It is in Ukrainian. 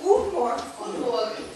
Кухо. Кухо.